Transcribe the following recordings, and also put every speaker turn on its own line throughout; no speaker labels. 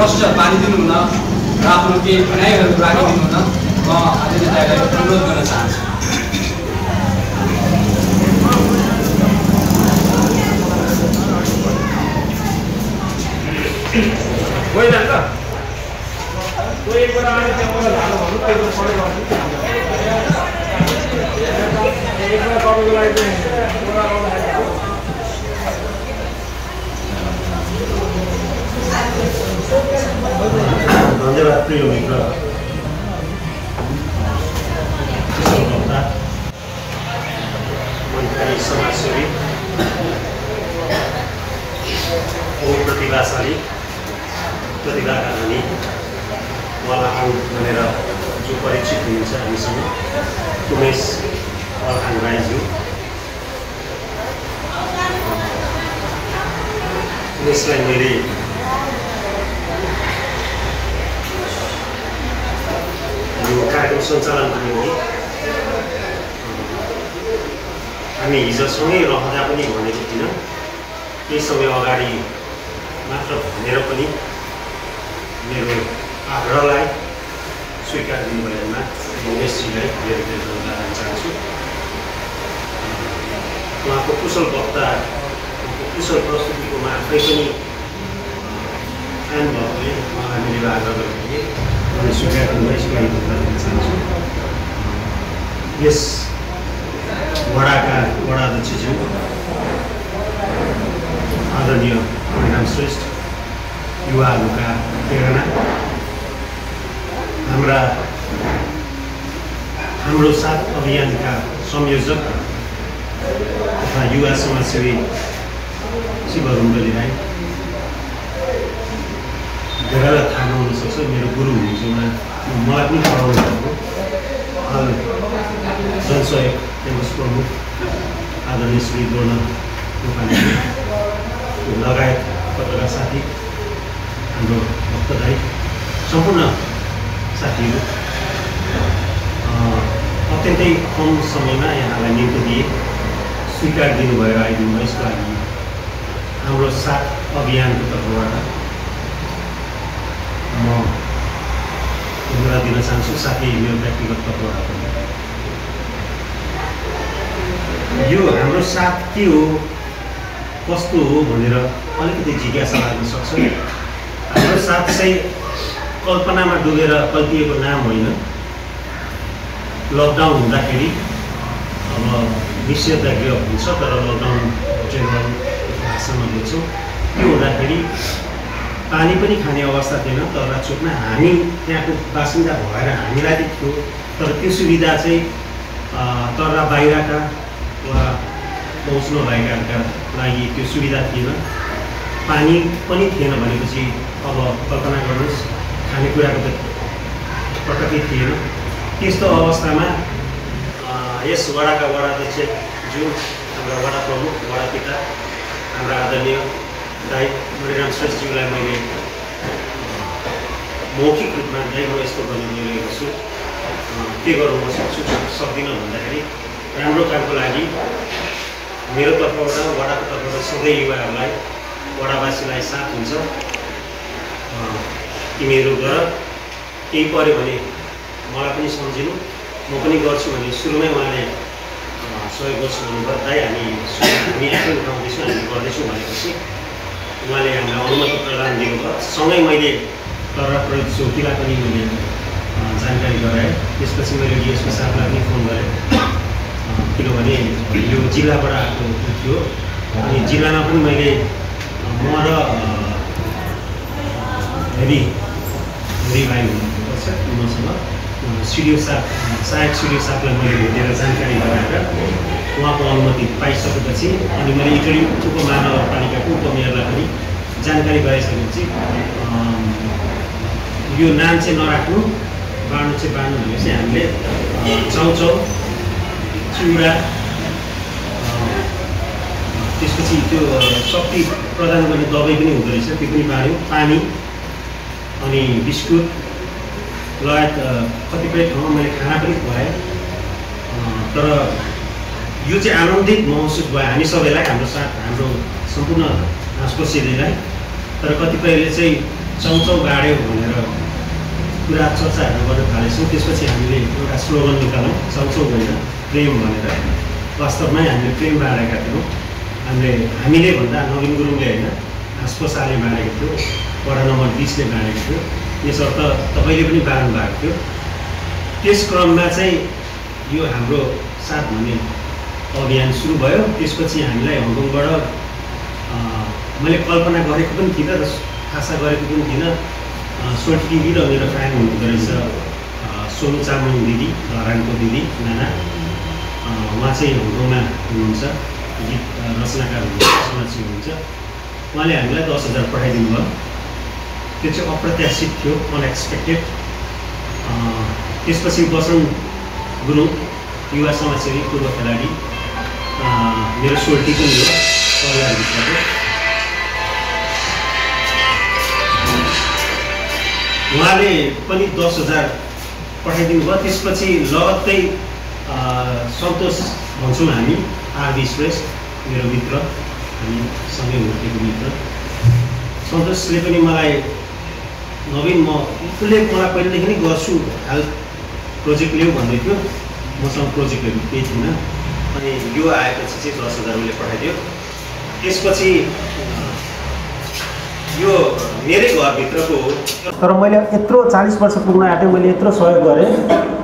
प्रश्न पारिदिनु हुन र आफ्नो केही भनाइहरू राखिदिनु हुन म आदरणीय दाईलाई अनुरोध गर्न चाहन्छु।
कुरा गर्दाखेरि
धन्यवाद प्रिय मित्र समाजसेवी बहु प्रतिभाशाली प्रतिभाका धनी उहाँलाई आउँ भनेर जो परिचित हुनुहुन्छ हामीसँग उमेश अर्खाङ राईज्यू उमेशलाई मैले यो कार्यक्रम सञ्चालनको निम्ति हामी हिजो सँगै रहँदा पनि भनेको थिइनँ केही समय अगाडि मात्र भनेर पनि मेरो आग्रहलाई स्वीकार दिनुभएमा उमेशजीलाई धेरै धन्यवाद चाहन्छु उहाँको कुशल वक्ता उहाँको कुशल प्रस्तुतिको मात्रै पनि फ्यान भएकोले उहाँलाई मैले आग्रह गरेको थिएँ लागि धन्यवाद दिन चाहन्छु यस वडाका वडा अध्यक्षज्यू आदरणीय परिणाम श्रेष्ठ युवाहरूका प्रेरणा हाम्रा हाम्रो साथ अभियानका संयोजक तथा युवा समाजसेवी शिवरुण्डली राई धेरैलाई थाहा नहुनसक्छ मेरो गुरु हुनुहुन्छ उहाँ मलाई पनि पढाउनु भएको जनसहयोग क्याम्पस प्रमुख आदरणीय श्री द्रोण रूपानी लगायत पत्रकार साथी हाम्रो भक्तदाई सम्पूर्ण साथीहरू अत्यन्तै कम समयमा यहाँलाई निम्तो दिए स्वीकार दिनुभएर आइदिनु यसको लागि हाम्रो साथ अभियानको तर्फबाट धन्यवाद दिन चाहन्छु साथै मेरो व्यक्तिगत तर्फबाट पनि यो हाम्रो साथ के हो कस्तो हो भनेर अलिकति जिज्ञासा लाग्न सक्छ हाम्रो साथ चाहिँ कल्पनामा डुबेर कल्पिएको नाम होइन लकडाउन हुँदाखेरि अब निषेधाज्ञा हुन्छ तर लकडाउन जेनरल भाषामा बुझ्छौँ त्यो हुँदाखेरि पानी पनि खाने अवस्था थिएन तर चोकमा हामी त्यहाँको बासिन्दा भएर हामीलाई थियो तर त्यो सुविधा चाहिँ तर बाहिरका वा पहुँच नभएकाका लागि त्यो सुविधा थिएन। पानी पनि थिएन भनेपछि अब कल्पना गर्नुहोस् खानेकुराको त पटक्कै थिएन। त्यस्तो अवस्थामा यस वडाका वडाध्यक्ष जो हाम्रा वडा प्रमुख वडा पिता हाम्रा आदरणीय दाई मणिराम श्रेष्ठज्यूलाई मैले मौखिक रूपमा दाइ म यस्तो गर्न गइरहेको छु के गर्नु म सक्छु सक्दिनँ भन्दाखेरि राम्रो कामको लागि मेरो तर्फबाट वडाको तर्फबाट सधैँ युवाहरूलाई वडावासीलाई साथ हुन्छ तिमीहरू गर केही पऱ्यो भने मलाई पनि सम्झिनु म पनि गर्छु भने सुरुमै उहाँले सहयोग गर्छु भन्नुभयो दाइ हामी हामी आफै उठाउँदैछौँ हामी गर्दैछौँ भनेपछि उहाँले हामीलाई अनुमति प्रदान दिनुभयो सँगै मैले तर प्रयोग चौकीलाई पनि मैले जानकारी गराएँ। त्यसपछि मैले डिएसपी साहबलाई पनि फोन गरेँ। किनभने यो जिल्लाबाट आएको थियो। अनि जिल्लामा पनि मैले म र हेरी हेरी भाइ हुनुपर्छ मसँग सिडिओ साहब सहायक सिडिओ साहबलाई मैले भेटेर जानकारी अनुमति पाइसकेपछि अनि मैले इटली उपमहानगरपालिकाको उपमेयरलाई पनि जानकारी गराइसकेपछि यो नाम चाहिँ नराख्नु बाँड्नु चाहिँ बाँड्नु भनेपछि हामीले चाउचाउ चिउरा त्यसपछि त्यो शक्ति प्रदान गर्ने दबाई पनि हुँदो रहेछ त्यो पनि बाँड्यौँ पानी अनि बिस्कुट लगायत कतिपय ठाउँमा मैले खाना पनि खुवाएँ तर यो चाहिँ आनन्दित महसुस भयो। हामी सबैलाई हाम्रो साथ हाम्रो
सम्पूर्ण हाँसको सिधैलाई। तर कतिपयले चाहिँ चौचौ बाँड्यो भनेर कुरा चर्चाहरू गर्न थालेछौँ। त्यसपछि हामीले एउटा स्लोगन निकाल्यौँ चौचौ होइन प्रेम भनेर। वास्तवमै हामीले प्रेम बाँडेका थियौँ। हामीले हामीले भन्दा नवीन गुरुङले होइन हाँसपोसाले बाँडेको थियो। वडा नम्बर बिसले बाँडेको थियो। यसर्थ तपाईँले पनि बाँड्नु भएको थियो। त्यस क्रममा चाहिँ यो हाम्रो साथ भन्ने अभियान सुरु भयो। त्यसपछि हामीलाई हङकङबाट मैले कल्पना गरेको पनि थिइनँ र आशा गरेको पनि थिइनँ। अ, सोल्टी दिदी र मेरो फ्यान हुनुहुँदो रहेछ सोनु चामलिङ दिदी धरानको दिदी नाना। उहाँ चाहिँ हङकङमा हुनुहुन्छ गीत रचनाकार हुनुहुन्छ समाजसेवी हुनुहुन्छ। उहाँले हामीलाई दस हजार पठाइदिनु भयो त्यो चाहिँ अप्रत्याशित थियो अनएक्सपेक्टेड त्यसपछि वसन्त गुरुङ युवा समाजसेवी पूर्व खेलाडी। मेरो सोल्टी पनि हो। परिवारभित्रको उहाँले पनि दस हजार पठाइदिनु भयो। त्यसपछि लगत्तै सन्तोष भन्छौँ हामी आरबी श्रेष्ठ मेरो मित्र हामी सँगै हुर्केको मित्र। सन्तोषले पनि मलाई नवीन म उसले मलाई पहिलेदेखि नै गर्छु। हेल्प प्रोजेक्ट ल्याऊ भन्दै थियो। मसँग प्रोजेक्टहरू केही थिएन। अनि यो आएपछि चाहिँ दस हजार उसले पठाइदियो। त्यसपछि यो मेरै घरभित्रको
तर मैले यत्रो चालिस वर्ष पुग्न आँट्यो मैले यत्रो सहयोग गरेँ।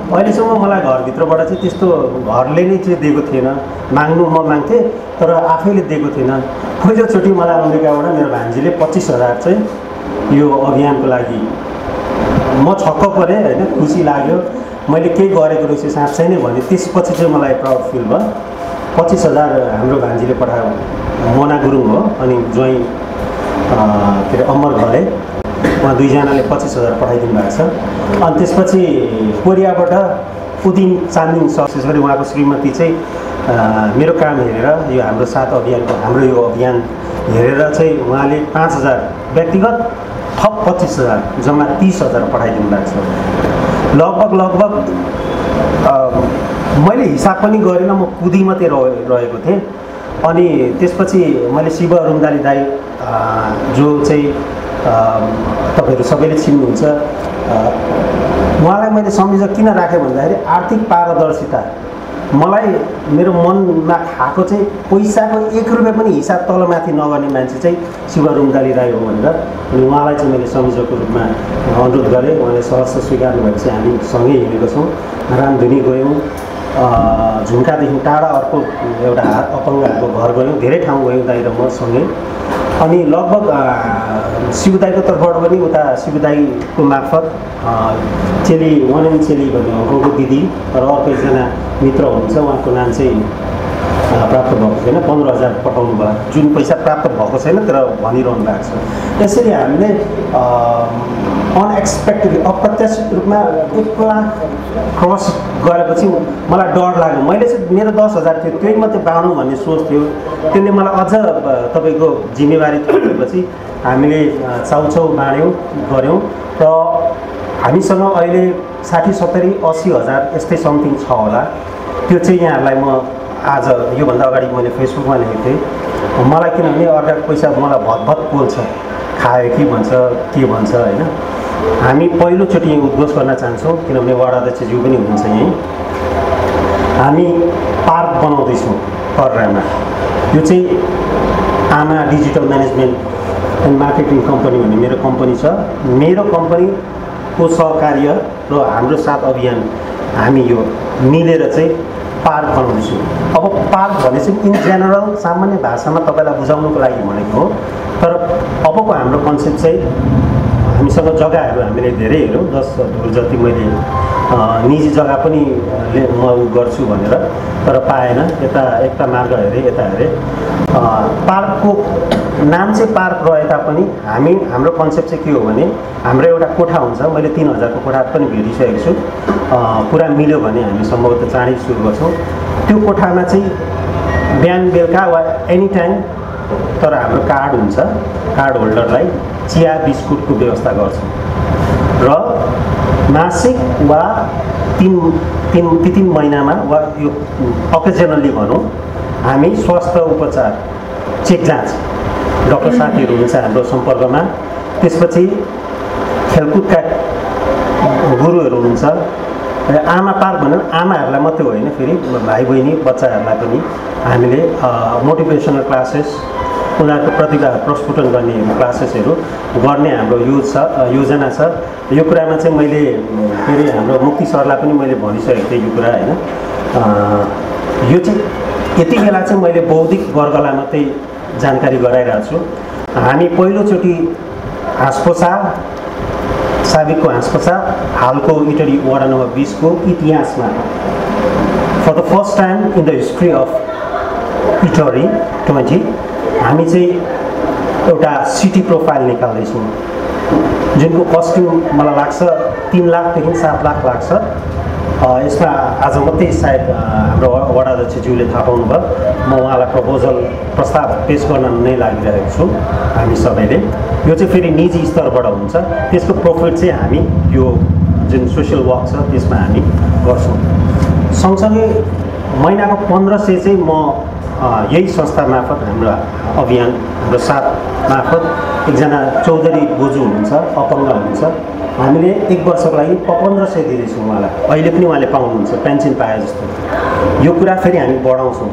अहिलेसम्म मलाई घरभित्रबाट चाहिँ त्यस्तो घरले नै चाहिँ दिएको थिएन। माग्नु म माग्थेँ तर आफैले दिएको थिएन। पहिलोचोटि मलाई अमेरिकाबाट मेरो भान्जीले पच्चिस हजार चाहिँ यो अभियानको लागि म छक्क परेँ होइन खुसी लाग्यो। मैले केही गरेको रहेछु साँच्चै नै भने त्यसपछि चाहिँ मलाई प्राउड फिल भयो। पच्चिस हजार हाम्रो भान्जीले पठायो। मोना गुरुङ हो अनि ज्वाइँ के अरे अमर घले। उहाँ दुईजनाले पच्चिस हजार पठाइदिनु भएको छ। अनि त्यसपछि कोरियाबाट उदिन चान्दिङ विशेष गरी उहाँको श्रीमती चाहिँ मेरो काम हेरेर यो हाम्रो सात अभियानको हाम्रो यो अभियान हेरेर चाहिँ उहाँले पाँच हजार व्यक्तिगत थप पच्चिस हजार जम्मा तिस हजार पठाइदिनु भएको छ। लगभग लगभग मैले हिसाब पनि गरिनँ म कुदी मात्रै रहे रहेको थिएँ। अनि त्यसपछि मैले शिव रुङ्दाली दाई जो चाहिँ तपाईँहरू सबैले चिन्नुहुन्छ उहाँलाई मैले सम्झिँदा किन राखेँ भन्दाखेरि आर्थिक पारदर्शिता। मलाई मेरो मनमा खाएको चाहिँ पैसाको एक रुपियाँ पनि हिसाब तलमाथि नगर्ने मान्छे चाहिँ शिव रुङ्गाली राई हो भनेर अनि उहाँलाई चाहिँ मैले सम्झको रूपमा अनुरोध गरेँ। उहाँले सहर्ष स्वीकार्नु भएपछि हामी सँगै हिँडेको छौँ। रामधुनी गयौँ झुम्कादेखि टाढा अर्को एउटा हात अपाङ्गहरूको घर गयौँ। धेरै ठाउँ गयौँ दाइ र म सँगै। अनि लगभग शिवदाईको तर्फबाट पनि उता शिवदाईको मार्फत चेली वान एन्ड चेली भन्ने हङकङको दिदी र अर्को एकजना मित्र हुनुहुन्छ उहाँको नाम चाहिँ प्राप्त भएको छैन पन्ध्र हजार पठाउनु भयो। जुन पैसा प्राप्त भएको छैन तर भनिरहनु भएको छ। यसरी हामीले अनएक्सपेक्टेडली अप्रत्याशित रूपमा एक लाख क्रस गरेपछि मलाई डर लाग्यो। मैले चाहिँ मेरो दस हजार थियो त्यही मात्रै बाँडौँ भन्ने सोच थियो। त्यसले मलाई अझ तपाईँको जिम्मेवारी थपेपछि हामीले चाउचाउ बाँड्यौँ गऱ्यौँ। र हामीसँग अहिले साठी सत्तरी अस्सी हजार यस्तै समथिङ छ होला। त्यो चाहिँ यहाँहरूलाई म आज योभन्दा अगाडि मैले फेसबुकमा लेखेको थिएँ। मलाई किनभने अर्काको पैसा मलाई भतभत पोल्छ। खायो कि भन्छ के भन्छ होइन? हामी पहिलोचोटि यहीँ उद्घोष गर्न चाहन्छौँ किनभने वडा अध्यक्षज्यू पनि हुनुहुन्छ यहीँ। हामी पार्क बनाउँदैछौँ कर्रामा यो चाहिँ आमा digital management and marketing company भन्ने मेरो कम्पनी छ। मेरो कम्पनीको सहकार्य र हाम्रो साथ अभियान हामी यो मिलेर चाहिँ पार्क बनाउँदैछौँ अब पार्क भने चाहिँ इन जेनरल सामान्य भाषामा तपाईँलाई बुझाउनुको लागि भनेको हो। तर अबको हाम्रो कन्सेप्ट चाहिँ हामीसँग जग्गाहरू हामीले धेरै हेऱ्यौँ दस धुर जति मैले निजी जग्गा पनि म गर्छु भनेर तर पाएन। यता एकता मार्ग हेरेँ यता हेरेँ। पार्कको नाम चाहिँ पार्क रहे तापनि हामी हाम्रो कन्सेप्ट चाहिँ के हो भने हाम्रो एउटा कोठा हुन्छ। मैले तिन हजारको कोठा पनि भेटिसकेको छु। कुरा मिल्यो भने हामी सम्भवतः चाँडै सुरु गर्छौँ। त्यो कोठामा चाहिँ बिहान बेलुका वा एनी टाइम तर हाम्रो कार्ड हुन्छ। कार्ड होल्डरलाई चिया बिस्कुटको व्यवस्था गर्छौँ। र मासिक वा तिन तिन तिन महिनामा वा यो अकेजनल्ली भनौँ हामी स्वास्थ्य उपचार चेक जाँच डक्टर साथीहरू हुनुहुन्छ हाम्रो सम्पर्कमा। त्यसपछि खेलकुदका गुरुहरू हुनुहुन्छ र आमा पार्क भनेर आमाहरूलाई मात्रै होइन फेरि भाइ बहिनी बच्चाहरूलाई पनि हामीले मोटिभेसनल क्लासेस उनीहरूको प्रतिभा प्रस्फुटन गर्ने क्लासेसहरू गर्ने हाम्रो यो छ योजना छ। यो कुरामा चाहिँ मैले के अरे हाम्रो मुक्ति सरलाई पनि मैले भनिसकेको थिएँ यो कुरा होइन। यो चाहिँ यति बेला चाहिँ मैले बौद्धिक वर्गलाई मात्रै जानकारी गराइरहेको छु। हामी पहिलोचोटि हाँसपोसा साबिकको हाँसपोसा हालको इटरी वडा नम्बर बिसको इतिहासमा। For the first time in the history of इटरी twenty हामी चाहिँ एउटा सिटी प्रोफाइल निकाल्दैछौँ। जुनको कस्ट्युम मलाई लाग्छ तिन लाखदेखि सात लाख लाग्छ। यसमा आज मात्रै सायद हाम्रो व- वडा अध्यक्षज्यूले थाहा पाउनुभयो। म उहाँलाई प्रपोजल प्रस्ताव पेस गर्न नै लागिरहेको छु हामी सबैले। यो चाहिँ फेरि निजी स्तरबाट हुन्छ। त्यसको प्रफिट चाहिँ हामी यो जुन सोसियल वर्क छ त्यसमा हामी गर्छौँ। सँगसँगै महिनाको पन्ध्र सय चाहिँ म यही संस्था मार्फत हाम्रो अभियान हाम्रो साथ मार्फत एकजना चौधरी बोजू हुनुहुन्छ अपङ्ग हुनुहुन्छ। हामीले एक वर्षको लागि पन्ध्र सय दिँदैछौँ उहाँलाई। अहिले पनि उहाँले पाउनुहुन्छ पेन्सन पाए जस्तो। यो कुरा फेरि हामी बढाउँछौँ।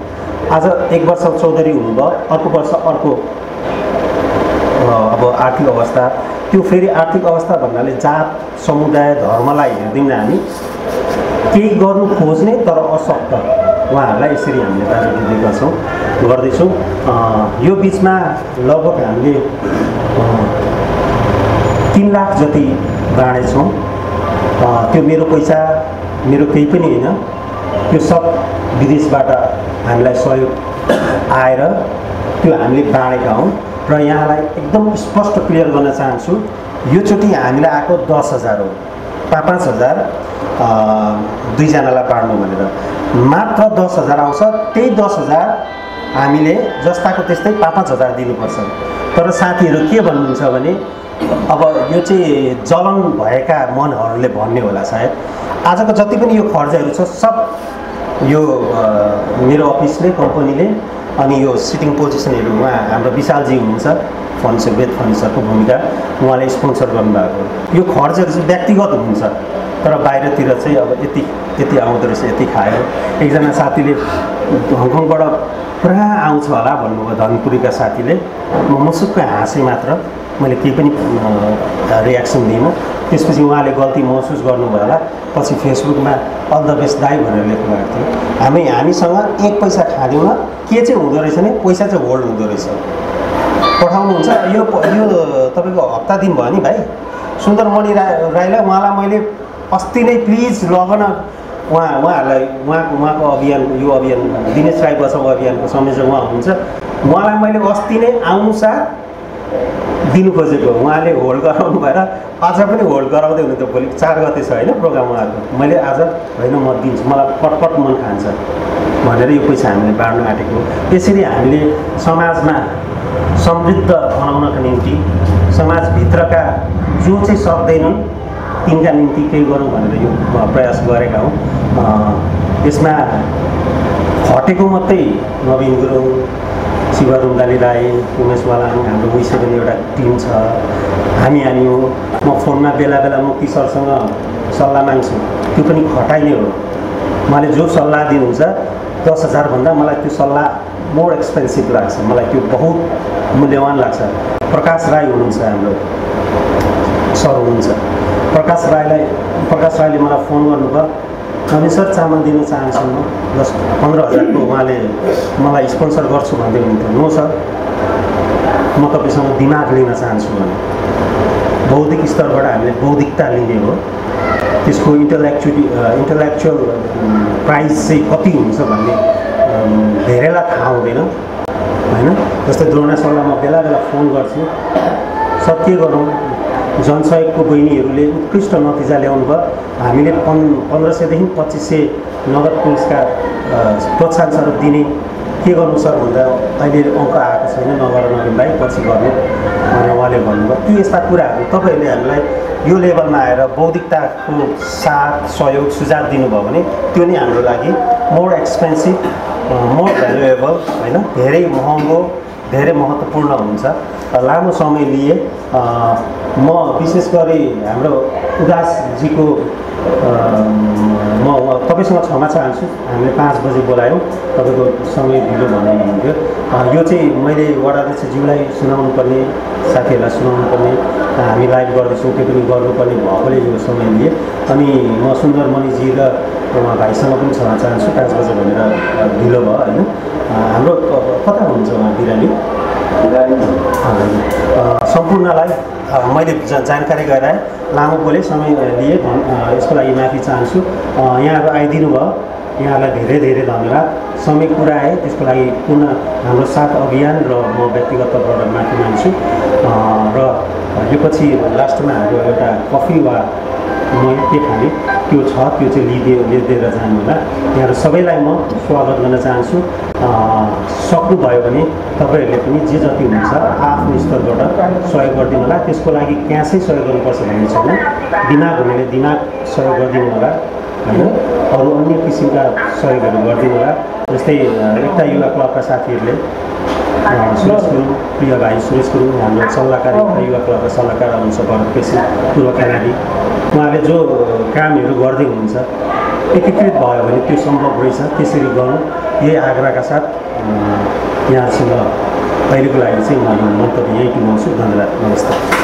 आज एक वर्ष चौधरी हुनुभयो अर्को वर्ष अर्को अब आर्थिक अवस्था। त्यो फेरि आर्थिक अवस्था भन्नाले जात समुदाय धर्मलाई हेर्दैनौँ हामी। केही गर्नु खोज्ने तर असक्त उहाँहरूलाई यसरी हामीले दाजु दिँदै गर्छौँ गर्दैछौँ। यो बिचमा लगभग हामीले तिन लाख जति बाँडेछौँ। त्यो मेरो पैसा मेरो केही पनि होइन। त्यो सब विदेशबाट हामीलाई सहयोग आएर त्यो हामीले बाँडेका हौँ र यहाँलाई एकदम स्पष्ट क्लियर गर्न चाहन्छु। योचोटि हामीलाई आएको दस हजार हो। पाँच पाँच हजार दुईजनालाई बाँड्नु भनेर। मात्र दस हजार आउँछ त्यही दस हजार हामीले जस्ताको त्यस्तै पाँच पाँच हजार दिनुपर्छ। तर साथीहरू के भन्नुहुन्छ भने अब यो चाहिँ जलन भएका मनहरूले भन्ने होला सायद। आजको जति पनि यो खर्चहरू छ सब यो मेरो अफिसले कम्पनीले अनि यो सिटिङ पोजिसनहरू उहाँ हाम्रो विशालजी हुनुहुन्छ। फर्निचर वेद फर्निचरको भूमिका उहाँले स्पोन्सर गर्नुभएको यो खर्चहरू चाहिँ व्यक्तिगत हुन्छ तर बाहिरतिर चाहिँ अब यति यति आउँदो रहेछ यति खायो। एकजना साथीले हङकङबाट पुरा आउँछ होला भन्नुभयो धनपुरीका साथीले। म मुसुक्क हाँसेँ मात्र मैले केही पनि रियाक्सन दिइनँ। त्यसपछि उहाँले गल्ती महसुस गर्नुभयो होला। पछि फेसबुकमा अल द बेस्ट दाई भनेर लेख्नु भएको थियो। हामी हामीसँग एक पैसा खाँदैनौँ। के चाहिँ हुँदो रहेछ भने पैसा चाहिँ होल्ड हुँदो रहेछ। पठाउनुहुन्छ यो यो तपाईँको हप्ता दिन भयो नि भाइ। सुन्दरमणि राई राईलाई उहाँलाई मैले अस्ति नै प्लिज लगन उहाँ उहाँहरूलाई उहाँको उहाँको अभियान यो अभियान दिनेश राई बचाउ अभियानको संयोजक उहाँ हुनुहुन्छ। उहाँलाई मैले अस्ति नै आउनुसार दिनु खोजेको। उहाँले होल्ड गराउनु भएर अझ पनि होल्ड गराउँदै हुनुहुन्थ्यो भोलि चार गते छ होइन प्रोग्राम उहाँहरूको। मैले आज होइन म दिन्छु। मलाई पटपट मन खान्छ। भनेर यो पैसा हामीले बाँड्न आँटेको त्यसरी हामीले समाजमा समृद्ध बनाउनका निम्ति समाजभित्रका जो चाहिँ सक्दैनन् तिनका निम्ति केही गरौँ भनेर यो प्रयास गरेका हौँ। यसमा हटेको मात्रै नवीन गुरुङ शिव रुङ्गाली राई उमेश वालाङ हाम्रो पनि एउटा टिम छ। हामी हामी हो। म फोनमा बेला बेला मुक्ति सरसँग सल्लाह माग्छु। त्यो पनि खटाइ नै हो। उहाँले जो सल्लाह दिनुहुन्छ दस हजारभन्दा मलाई त्यो सल्लाह मोर एक्सपेन्सिभ लाग्छ मलाई त्यो बहुत मूल्यवान लाग्छ प्रकाश राई हुनुहुन्छ हाम्रो सर हुनुहुन्छ प्रकाश राईलाई प्रकाश राईले मलाई फोन गर्नुभयो सर चामल दिन चाहन्छु म दस पन्ध्र हजारको उहाँले मलाई स्पोन्सर गर्छु भन्दै हुनुहुन्थ्यो नो सर म तपाईँसँग दिमाग लिन चाहन्छु भने बौद्धिक स्तरबाट हामीले बौद्धिकता लिने हो त्यसको इन्टलेक्चुअली इन्टलेक्चुअल प्राइस चाहिँ कति हुन्छ भन्ने धेरैलाई थाहा हुँदैन होइन? जस्तै द्रोणा सरलाई म बेला बेला फोन गर्छु। सर के गरौँ। जनसहयोगको बहिनीहरूले उत्कृष्ट नतिजा ल्याउनु भयो। हामीले पन् पन्ध्र सयदेखि पच्चिस सय नगद पुरस्कार प्रोत्साहन स्वरूप दिने के गर्नु सर भन्दा अहिले अङ्क आएको छैन नगर नवीन भाइ पछि गर्नु भनेर उहाँले भन्नुभयो। ती यस्ता कुराहरू तपाईँहरूले हामीलाई यो लेभलमा आएर बौद्धिकताको साथ सहयोग सुझाव दिनुभयो भने त्यो नै हाम्रो लागि मोर एक्सपेन्सिभ मोर भ्यालुएबल होइन? धेरै महँगो धेरै महत्त्वपूर्ण हुन्छ। लामो समय लिए म विशेष गरी हाम्रो उदासजीको म तपाईँसँग क्षमा चाहन्छु हामीले पाँच बजे बोलायौँ। तपाईँको समय ढिलो भन्नुहुन्थ्यो यो चाहिँ मैले वडाध्यक्षज्यूलाई सुनाउनु पर्ने साथीहरूलाई सुनाउनु पर्ने हामी लाइभ गर्दैछौँ त्यो पनि गर्नुपर्ने भएकोले यो समय लिए अनि म सुन्दर मणिजी र उहाँ भाइसँग पनि क्षमा चाहन्छु पाँच बजे भनेर ढिलो भयो होइन? हाम्रो कता हुनुहुन्छ उहाँ बिरामी? सम्पूर्णलाई मैले जानकारी गराएँ। लामो बोले समय लिए यसको लागि माफी चाहन्छु। यहाँहरू आइदिनु भयो यहाँलाई धेरै धेरै धन्यवाद। समय पुऱ्याए। त्यसको लागि पुनः हाम्रो साथ अभियान र म व्यक्तिगत तौरबाट माफी माग्छु। अ, र यो पछि लास्टमा हाम्रो एउटा कफी वा म के खाने त्यो छ त्यो चाहिँ लिइदिए लिइदिएर जानु होला। यहाँहरू सबैलाई म स्वागत गर्न चाहन्छु। सक्नुभयो भने तपाईँहरूले पनि जे जति हुन्छ आफ्नो स्तरबाट सहयोग गरिदिनु होला। त्यसको लागि क्यासै सहयोग गर्नुपर्छ भन्ने छैन। दिमाग हुनेले दिमाग सहयोग गरिदिनु होला। होइन? अरू अन्य किसिमका सहयोगहरू गरिदिनु होला। जस्तै एकता युवा क्लबका साथीहरूले सुरेश गुरुङ प्रिय भाइ सुरेश गुरुङ हाम्रो सल्लाहकार युवा क्लबका सल्लाहकार हुनुहुन्छ भरत केसी पूर्व खेलाडी। उहाँले जो कामहरू गर्दै हुनुहुन्छ एकीकृत भयो भने त्यो सम्भव रहेछ त्यसरी गर्नु। यही आग्रहका साथ अ, यहाँहरूसँग अहिलेको लागि चाहिँ म मन्तव्य यही टुङ्गाउँछु धन्यवाद। नमस्ते